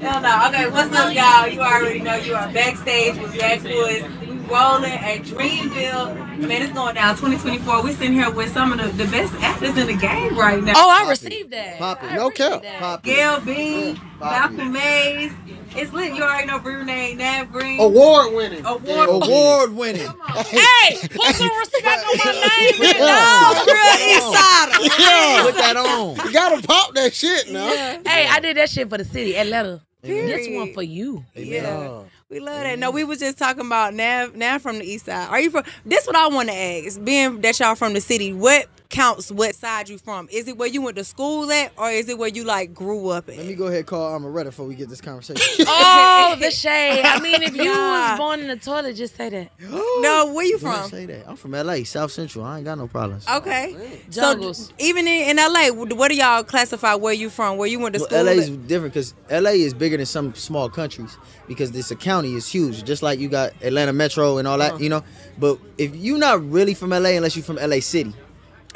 Hell no. Okay, what's up, y'all? You already know you are backstage with Backwoods. We rolling at Dreamville. Man, it's going down 2024. We sitting here with some of the, the best actors in the game right now. Oh, I received that. Poppy. I No cap. Poppy. Gail Bean, Poppy. Malcolm Mays. It's lit. You already know Brunei, Nat Green. Award winning. Award- Award winning. Hey, put some respect on my name. man. No, real insider. Yeah. Put that on. You gotta pop that shit now. Hey, I did that shit for the city, Atlanta. This one for you. Yeah. We love that. No, we mm-hmm. was just talking about Nav Nav from the east side. Are you from this what I wanna ask. Being that y'all from the city, what counts what side you from? Is it where you went to school at or is it where you like grew up at? Let me go ahead and call Amaretta before we get this conversation. Oh, the shade. I mean, if you Nah. was born in the toilet, just say that. no, where you from? say that. I'm from LA, South Central. I ain't got no problems. Okay. Oh, Jungles. So even in, in LA, what do y'all classify where you from? Where you went to Well, school? LA is different because LA is bigger than some small countries because this a county is huge. Just like you got Atlanta Metro and all Uh-huh. that, you know. But if you're not really from LA unless you're from LA City,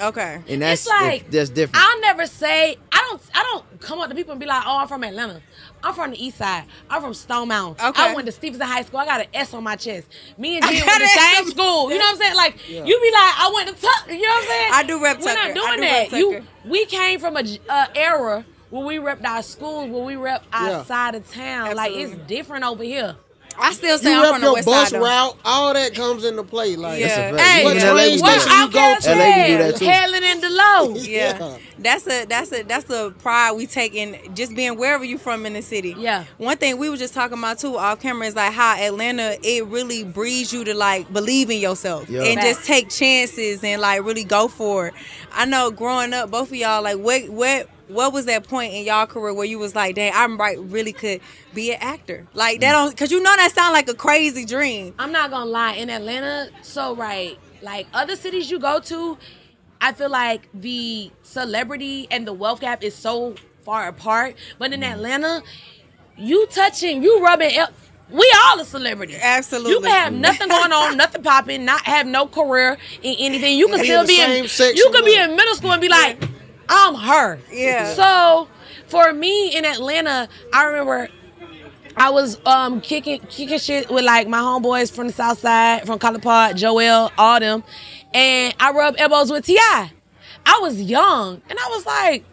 Okay. and that's It's like that's different. I'll never say I don't. I don't come up to people and be like, "Oh, I'm from Atlanta. I'm from the East Side. I'm from Stone Mountain. Okay. I went to Stephenson High School. I got an S on my chest. Me and I Jen went to the same school. You know what I'm saying? Like you be like, I went to Tuck. You know what I'm saying? I do rep We're Tucker. not I doing do that. You. We came from a uh, era where we repped our schools, where we rep our Yeah. side of town. Like it's different over here. I still say You I'm rep from the your west bus side. route, all that comes into play. Like, Yeah. That's a. Hey, Even what LA train we do What station you go to? LA we do that too. Helen and Delowe. Yeah. Yeah. That's a that's a that's a pride we take in just being wherever you from in the city. Yeah. One thing we were just talking about too off camera is like how Atlanta it really breeds you to like believe in yourself Yeah. and Facts. just take chances and like really go for it. I know growing up, both of y'all like what what what was that point in y'all career where you was like, dang, I'm right really could be an actor? Like that mm. don't cause you know that sound like a crazy dream. I'm not gonna lie, in Atlanta, so right, like other cities you go to, I feel like the celebrity and the wealth gap is so far apart. But in mm. Atlanta, you touching, you rubbing. El- we all a celebrity. Absolutely. You can have nothing going on, nothing popping, not have no career in anything. You can still be in. You could be in middle school and be like, I'm her. Yeah. So for me in Atlanta, I remember I was um kicking kicking shit with like my homeboys from the South Side, from College Park, Joel, all them, and I rubbed elbows with Ti. I was young, and I was like,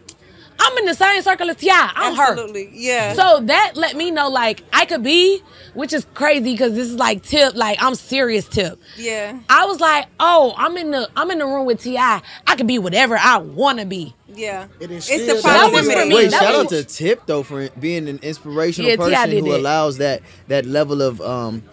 I'm in the same circle as Ti. I'm her. Absolutely. Yeah. So that let me know like I could be, which is crazy because this is like tip, like I'm serious tip. Yeah. I was like, oh, I'm in the I'm in the room with Ti. I could be whatever I want to be. yeah. It It's instilled the that was for me. Wait, That shout out was- to Tip though for being an inspirational Yeah, person who it. allows that that level of um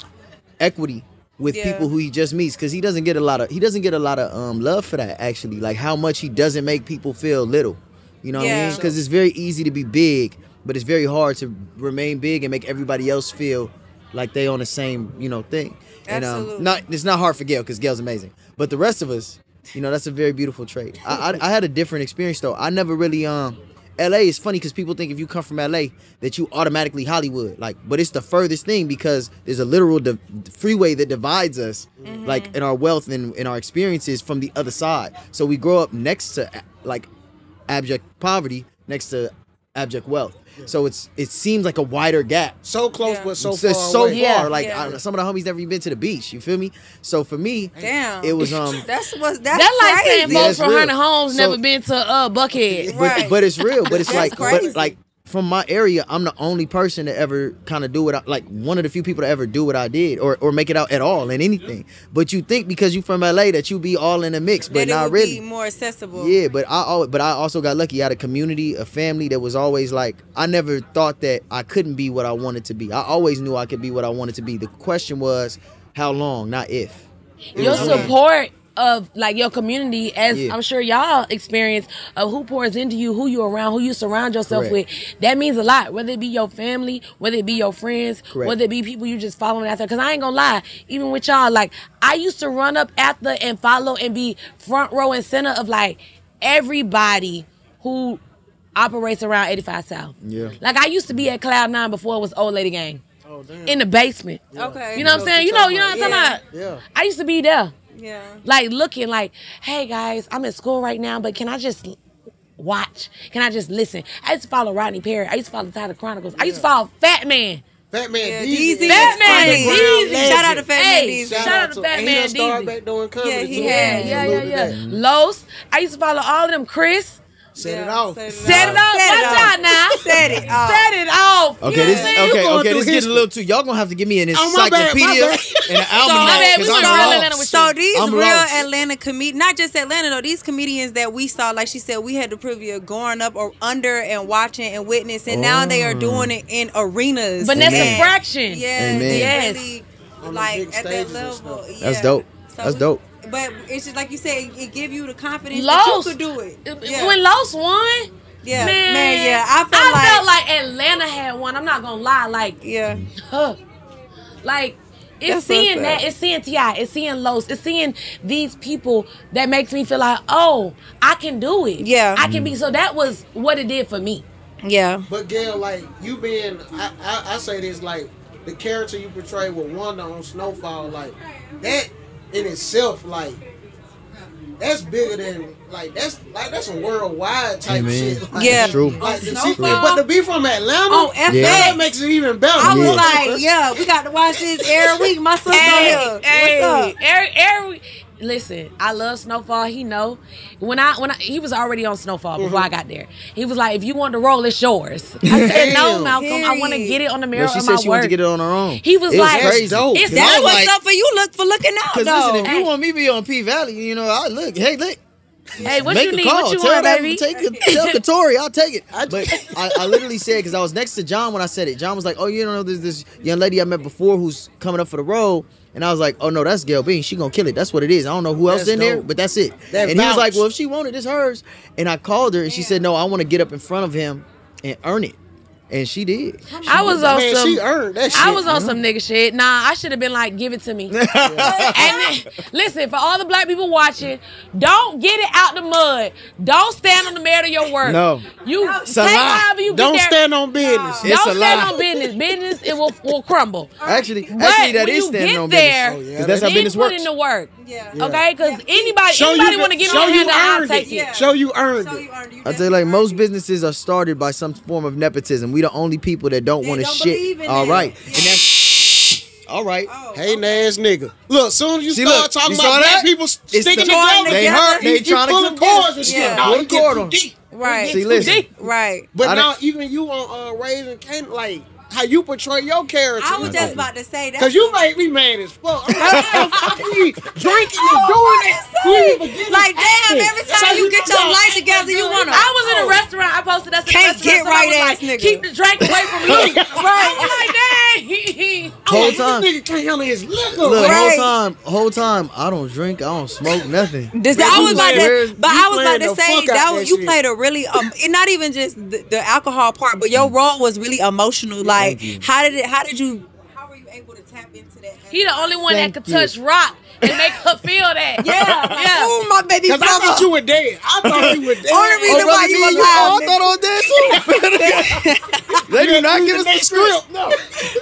equity with Yeah. people who he just meets because he doesn't get a lot of he doesn't get a lot of um love for that actually like how much he doesn't make people feel little you know what I mean? Because it's very easy to be big but it's very hard to remain big and make everybody else feel like they on the same you know thing. And um not it's not hard for Gail because Gail's amazing. But the rest of us you know that's a very beautiful trait. I, I, I had a different experience though. I never really um LA is funny because people think if you come from LA that you automatically Hollywood. Like, but it's the furthest thing because there's a literal di- freeway that divides us, like in our wealth and in our experiences from the other side. So we grow up next to like abject poverty, next to abject wealth. So it's it seems like a wider gap. so close, Yeah. but so far so away. Yeah. far. Like Yeah. I know, some of the homies never even been to the beach. You feel me? So for me, Damn. it was um. That's what that's That's like crazy. saying Yeah, folks it's from real. Herndon Homes So- never been to uh Buckhead. but, Right. but it's real. But it's like, crazy. but like from my area, I'm the only person to ever kind of do what I like. One of the few people to ever do what I did, or or make it out at all in anything. But you think because you from LA that you be all in the mix, but that not really. be more accessible. Yeah, but I always, but I also got lucky. I had a community, a family that was always like. I never thought that I couldn't be what I wanted to be. I always knew I could be what I wanted to be. The question was, how long, not if. It Your support of like your community, as Yeah. I'm sure y'all experience, of who pours into you, who you around, who you surround yourself Correct. with, that means a lot. Whether it be your family, whether it be your friends, Correct. whether it be people you just following after. Because I ain't gonna lie, even with y'all, like I used to run up after and follow and be front row and center of like everybody who operates around 85 South. Yeah. Like I used to be at Cloud Nine before it was Old Lady Gang. Oh, In the basement. Okay. You know what I'm saying? You know, you know what I'm Yeah. talking about? Yeah. I used to be there Yeah. like looking like, hey guys, I'm in school right now, but can I just watch? Can I just listen? I used to follow Rodney Perry. I used to follow Tyler Chronicles. I used to follow Fat Man. Fat Man Yeah, Deezy. Deezy Fat Man underground Deezy. Shout out to Fat Man Hey, Deezy. shout out to Fat and he Man done Deezy. back doing comedy Yeah, he too. had. Yeah, yeah, Salute yeah. Los. I used to follow all of them. Chris. Set it Yeah, off. set it Set it off. Set it Watch out now. Set it off. Set it off. Okay, You this what okay, okay, through this getting a little too. Y'all gonna have to give me an Oh, my bad, my encyclopedia bad. and an my almanac we because went I'm lost. Atlanta with So these I'm real lost. Atlanta comedians, not just Atlanta though, these comedians that we saw, like she said, we had the privilege of going up or under and watching and witnessing. Now they are doing oh. it in arenas. Vanessa And- Fraction. Yeah, Amen. Yes. really, like at that level. Yeah. That's dope. So That's we- dope. But it's just like you said, it give you the confidence that you could do it. Yeah, When Los won, yeah, man, man, yeah. I felt I like, felt like Atlanta had one. I'm not gonna lie, like, yeah, huh, like. It's That's seeing what's that, it's seeing T.I., it's seeing Los, it's seeing these people that makes me feel like, oh, I can do it. Yeah. I can be. So that was what it did for me. yeah. But Gail, like you being, I, I, I say this like the character you portray with Wanda on Snowfall, like that in itself, like that's bigger than like that's like that's a worldwide type Amen. shit. Like, Yeah. True. Like, to see- Snowfall? but to be from Atlanta, oh, FX. that makes it even better. I was Yeah. like, yeah, we got to watch this every week. My sister here. Hey, What's up? every, every, listen, I love Snowfall. He know when I when I, he was already on Snowfall before Mm-hmm. I got there. He was like, "If you want the role, it's yours." I said, "No, Damn. Malcolm. I want to get it on the mirror But she of said my she work." wanted to get it on her own. He was It like, crazy. dope. It's Yeah. That's was what's like- up for you. Look for looking out Cause listen, if Hey. you want me to be on P Valley, you know, I look, hey, look, "Hey, what make you a need? call. What you tell want, that, baby?" Take it, tell Katori, I'll take it. But I, I literally said because I was next to John when I said it. John was like, "Oh, you don't know there's this young lady I met before who's coming up for the role." And I was like, "Oh no, that's Gail Bean. She gonna kill it. That's what it is. I don't know who else That's in there, but that's it." That and he was like, "Well, if she wanted, it's hers." And I called her, and she said, "No, I want to get up in front of him and earn it." And she did. I was on Man, some. she earned that shit. I was on some nigga shit. Nah, I should have been like, give it to me. and then, listen, for all the black people watching, don't get it out the mud. Don't stand on the merit of your work. No. You It's take however you Don't there. stand on business. It's don't a stand lie. on business. Business it will, will crumble. Actually, But actually, that when is standing get on there, business. Oh, yeah, Because that's how then business put works. in the work. Yeah. Okay, because anybody Show anybody want to give me a hand, I'll take it. it. Show you earned it. you earned it. You I tell you, like most businesses are started by some form of nepotism. We the only people that don't want to shit. believe in All that. right, Yeah. and that's all right. Oh, Hating okay. ass nigga. Look, soon as you See, start look, talking you about black that? people It's sticking the- together, They together. hurt. They he, trying to pulling get cords and shit. Yeah. Nah, Pull get cord too deep. Right. See, listen. deep. Right. But now, even you on uh, Raising Kanan, like how you portray your character. I was just about to say that. Cause you made me mad as fuck. I'm like, how the fuck you drinking and doing it. You ain't even getting Like, damn, it. every So time you get your life together, you wanna. I was in a restaurant. I posted us in Can't get right was ass like, nigga. Keep the drink away from me. Right. I'm like, dang. Whole like, time. This nigga can't handle his liquor. Look, Right. whole time, whole time, I don't drink, I don't smoke, nothing. This, Man, I was about playing- to, but I was about to say that that was, you played a really, um, not even just the, the alcohol part, but your role was really emotional. Like, you. how did it? How did you? How were you able to tap into that? He the only one Thank that could you. touch rock and make her feel that. yeah, like, yeah. Ooh, my baby Cause I thought you were dead. I thought you were dead. Only reason Oh, why you me and alive, Oh, I thought I was dead too. they do not give us the script. No.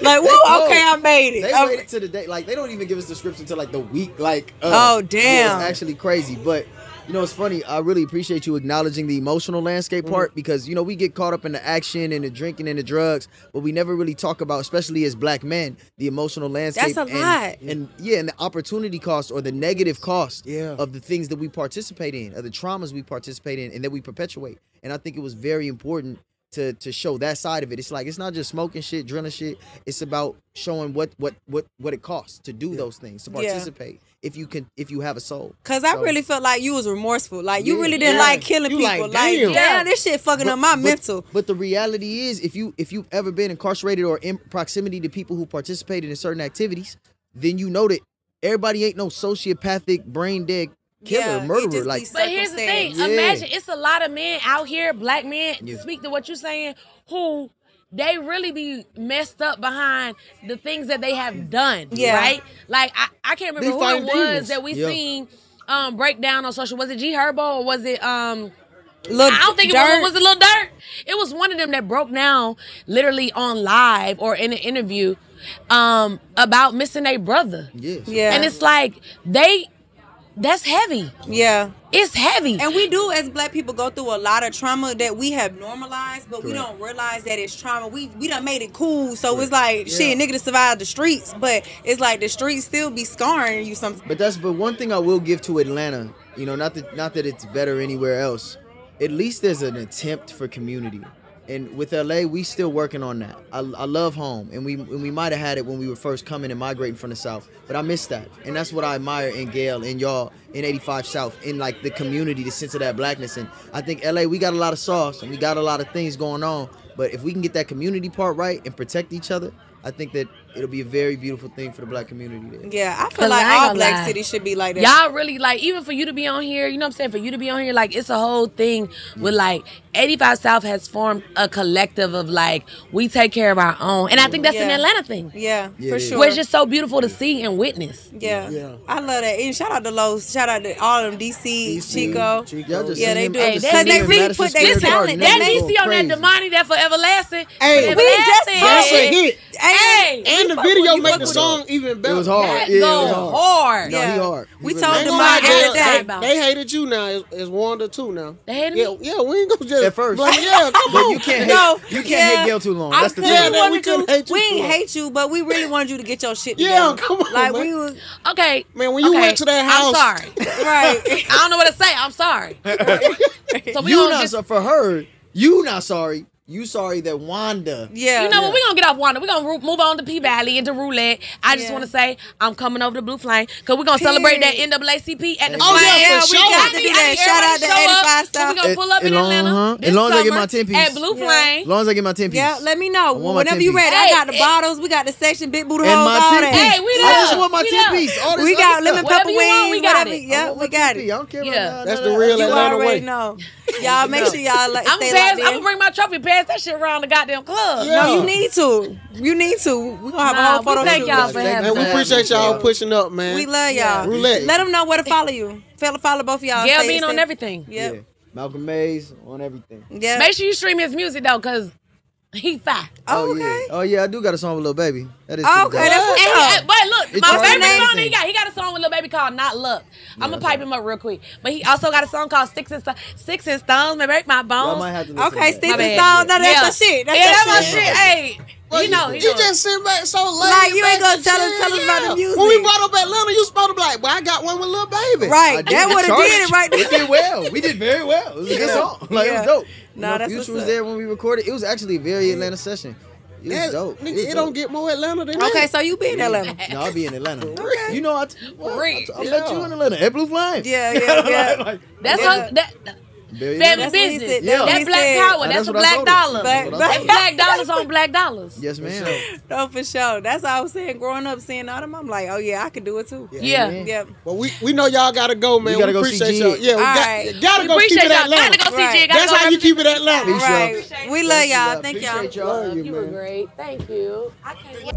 like, woo, No. okay, I made it. They Okay. waited to the day. Like they don't even give us the scripts until like the week. Like uh, Oh, damn. It's actually crazy. But you know, it's funny. I really appreciate you acknowledging the emotional landscape Mm-hmm. part because you know we get caught up in the action and the drinking and the drugs, but we never really talk about, especially as black men, the emotional landscape. That's a and, lot. And yeah, and the opportunity cost or the negative cost Yeah. of the things that we participate in, of the traumas we participate in, and that we perpetuate. And I think it was very important to to show that side of it. It's like it's not just smoking shit, drilling shit. It's about showing what what what what it costs to do those things, to Yeah. participate. If you can, if you have a soul. Cause I So- really felt like you was remorseful. Like you Yeah, really didn't yeah. like killing You people. like, Like, damn. damn, this shit fucking up my mental. But the reality is, if you if you've ever been incarcerated or in proximity to people who participated in certain activities, then you know that everybody ain't no sociopathic, brain dead killer, Yeah, murderer. just Like be But here's the thing. Yeah. Imagine it's a lot of men out here, black men, Yeah. speak to what you're saying, who they really be messed up behind the things that they have done. Yeah. Right? Like I, I can't remember They who it was demons. that we Yeah. seen um break down on social. Was it G Herbo or was it um Lil I don't think it was, was it Lil Durk. It was one of them that broke down literally on live or in an interview um about missing a brother. yes, Yeah. And it's like they that's heavy. Yeah. It's heavy. And we do, as black people, go through a lot of trauma that we have normalized, but we don't realize that it's trauma. We we done made it cool, so it's like shit, nigga to survive the streets, but it's like the streets still be scarring you. Some But that's but one thing I will give to Atlanta, you know, not that not that it's better anywhere else. At least there's an attempt for community. And with LA, we still working on that. I, I love home, and we and we might have had it when we were first coming and migrating from the South, but I miss that, and that's what I admire in Gail and y'all in 85 South, in like the community, the sense of that blackness. And I think LA, we got a lot of sauce and we got a lot of things going on, but if we can get that community part right and protect each other, I think that it'll be a very beautiful thing for the black community there. yeah, I feel like I all black lie. cities should be like that. Y'all really like even for you to be on here, you know what I'm saying? For you to be on here, like it's a whole thing with mm. like 85 South has formed a collective of like we take care of our own. And I think that's an Atlanta thing. Yeah, Yeah, for it is. sure. Where it's just so beautiful to see and witness. yeah. Yeah. I love that. And shout out to Los. Shout out to all of them. DC, DC, Chico. Chico. Y'all just Yeah, they do. Hey, they- Cause they really put they Square Listen, Garden. talent. that DC on that crazy. Damani, that for everlasting. Hey, for we just everlasting. That's hit. Hey, And the video make the with song even better. It was hard. that Yeah, it go was hard. hard. No, Yeah. he hard. He We really told them gonna about that. they, they hated you now. It's, it's Wanda too now. They hated yeah, me? yeah, we ain't gonna just At first. blame- yeah, come But on. you can't No, hate, you can't yeah. hate Gail too long. I That's the feel Yeah, thing. we couldn't to. hate you We ain't hate you, but we really wanted you to get your shit Yeah, come on, Like we was Okay. Man, when you went to that house, I'm sorry. right. I don't know what to say. I'm sorry. So we you not just, for her. You not sorry. You sorry that Wanda. Yeah. you know what? We're gonna get off Wanda. We're gonna ru- move on to P Valley into roulette. I just Yeah. want to say I'm coming over to Blue Flame because we're gonna celebrate that Period. NAACP at the Oh, Flame. yeah, yeah, for we sure. got I to do that. Shout out everybody to show 85 up. South. So we gonna pull up As in long- Atlanta. uh-huh. As long as I get my 10 piece. at Blue Flame. As long as I get my ten piece. Yeah, let me know. Whenever you piece. ready, I got the bottles. We got the section, big booty and holes, my all ten that. piece. Hey, we I love. just want my We ten piece. We got lemon pepper you wings. we got whatever. it. Yeah, we got 10 piece. it. I don't care about none That's of the that. real You Atlanta already way. know. Y'all make sure y'all like I'm stay pass, locked I'm gonna bring my trophy, pass that shit around the goddamn club. Yeah. No, you need to. You need to. We gonna have Nah, a whole we photo thank shoot. y'all for having Man, we appreciate y'all pushing up, man. We love y'all. Roulette. Let them know where to follow you. Follow, follow both of y'all. Gail Stay- being on everything. Yep. Yeah. Malcolm Mays on everything. Yeah. Make sure you stream his music though, cause he fine. Oh, yeah. okay. Oh yeah, I do got a song with Lil Baby. That is Oh, okay, that's what's And up. uh, but look, It's my already favorite everything. song he got, he got a song with Lil Baby called "Not Luck." I'm gonna pipe him up real quick. But he also got a song called "Sticks and Stones." Sticks and Stones may break my I bones. might have to Okay, to that. sticks and stones. No, that's yeah. the shit. That's yeah, the that's my shit. shit. Hey, Well, you know, you, he know. just sit back so late. Like, you ain't gonna tell us- tell us about the yeah. music. When we brought up Atlanta, you supposed to be like, well, I got one with Lil Baby. Right. That would have did it right We did well. We did very well. It was a good song. Like it was dope. Nah, you know, that's Future what's was up. there when we recorded. It was actually a very Atlanta session. It was That- dope. Nigga, was it dope. don't get more Atlanta than Okay, that. so you be in Atlanta. No, I'll be in Atlanta. Okay. You know, I, t- well, I, Real. t- I met you in Atlanta at Blue Flame. Yeah, yeah, yeah. like, That's Yeah. on that Billion. Family that's business. Yeah. Black said. power. That's, that's a black dollar. Black, black dollars on black dollars. Yes, ma'am. no, for sure. That's all I was saying. Growing up, seeing all them, I'm like, oh yeah, I could do it too. Yeah. yeah. Yep. Well, we, we know y'all gotta go, man. We gotta we go appreciate y'all. Yeah, we all got, right. gotta we go keep it at Gotta go right. That's how you keep it Atlanta. Right. We love y'all. Thank y'all. You, were great. Thank you. I can't.